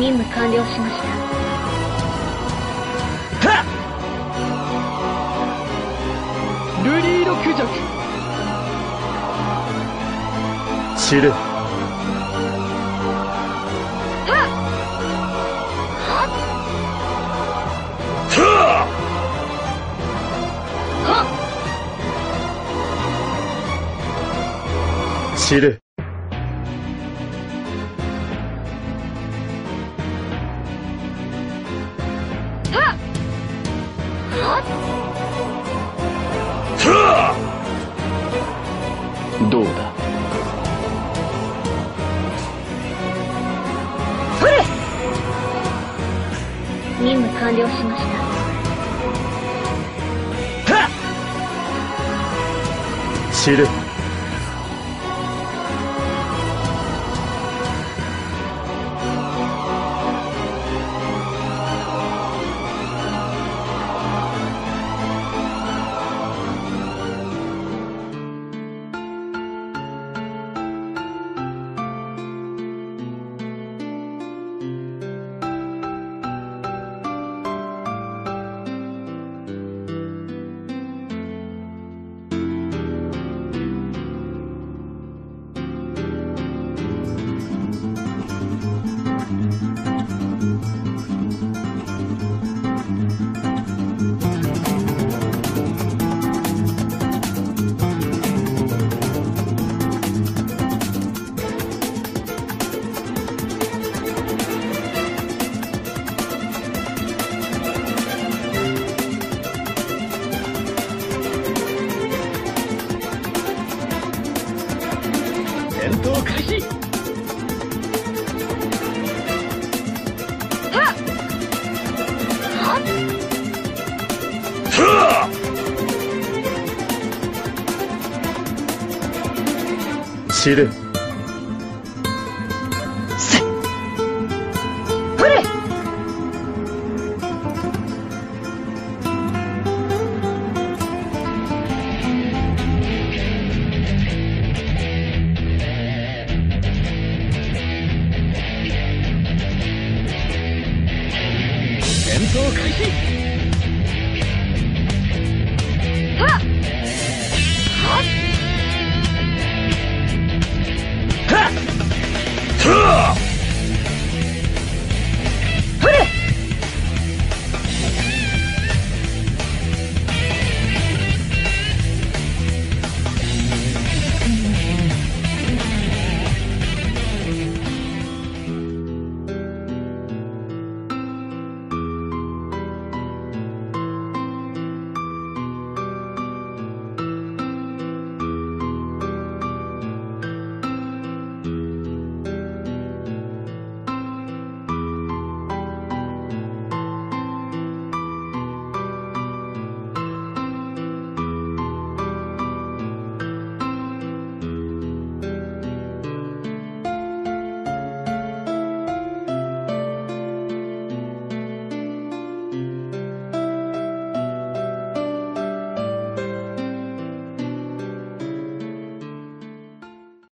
任務完了しました。ルリードクジャク散れ散れどうだ？プレ任務完了しました。散れ散れ。戦闘開始